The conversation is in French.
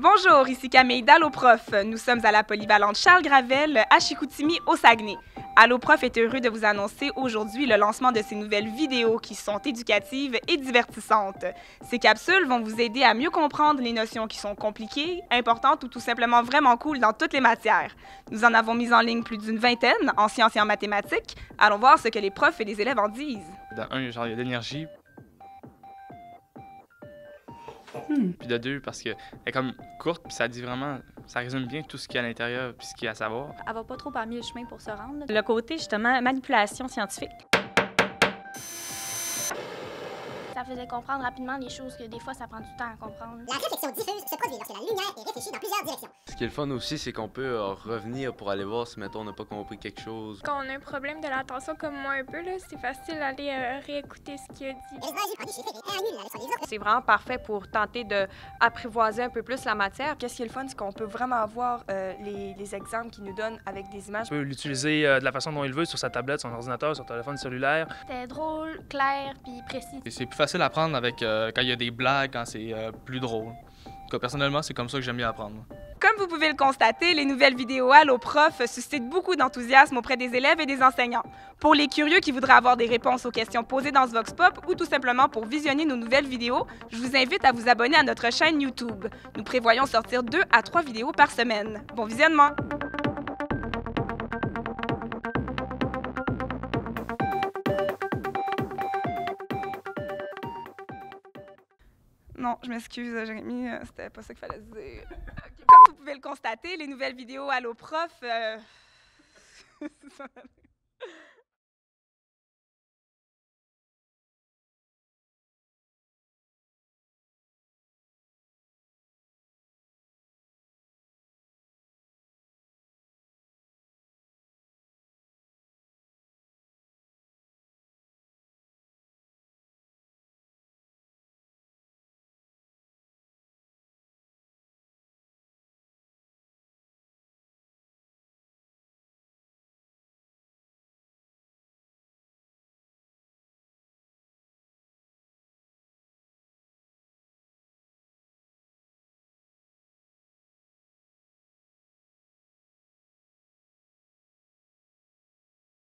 Bonjour, ici Camille d'Alloprof. Nous sommes à la polyvalente Charles Gravel à Chicoutimi, au Saguenay. Alloprof est heureux de vous annoncer aujourd'hui le lancement de ces nouvelles vidéos qui sont éducatives et divertissantes. Ces capsules vont vous aider à mieux comprendre les notions qui sont compliquées, importantes ou tout simplement vraiment cool dans toutes les matières. Nous en avons mis en ligne plus d'une vingtaine en sciences et en mathématiques. Allons voir ce que les profs et les élèves en disent. Dans un, genre, il y a de l'énergie. Puis de deux, parce qu'elle est comme courte, puis ça dit vraiment, ça résume bien tout ce qu'il y a à l'intérieur, puis ce qu'il y a à savoir. Elle va pas trop parmi le chemin pour se rendre. Le côté, justement, manipulation scientifique. Ça faisait comprendre rapidement les choses que des fois ça prend du temps à comprendre. La réflexion diffuse se produit lorsque la lumière est réfléchie dans plusieurs directions. Ce qui est le fun aussi, c'est qu'on peut euh, revenir pour aller voir si, mettons, on n'a pas compris quelque chose. Quand on a un problème de l'attention comme moi un peu, là, c'est facile d'aller euh, réécouter ce qu'il a dit. C'est vraiment parfait pour tenter d'apprivoiser un peu plus la matière. Qu'est-ce qui est le fun, c'est qu'on peut vraiment voir euh, les, les exemples qu'ils nous donnent avec des images. On peut l'utiliser euh, de la façon dont il veut sur sa tablette, son ordinateur, son téléphone cellulaire. C'était drôle, clair puis précis. Et c'est plus facile à apprendre avec euh, quand il y a des blagues, quand c'est euh, plus drôle. Personnellement, c'est comme ça que j'aime bien apprendre. Comme vous pouvez le constater, les nouvelles vidéos Allo Prof suscitent beaucoup d'enthousiasme auprès des élèves et des enseignants. Pour les curieux qui voudraient avoir des réponses aux questions posées dans ce Vox Pop ou tout simplement pour visionner nos nouvelles vidéos, je vous invite à vous abonner à notre chaîne YouTube. Nous prévoyons sortir deux à trois vidéos par semaine. Bon visionnement! Non, je m'excuse, Jérémy, euh, c'était pas ça qu'il fallait se dire. Comme vous pouvez le constater, les nouvelles vidéos Allo Prof. euh.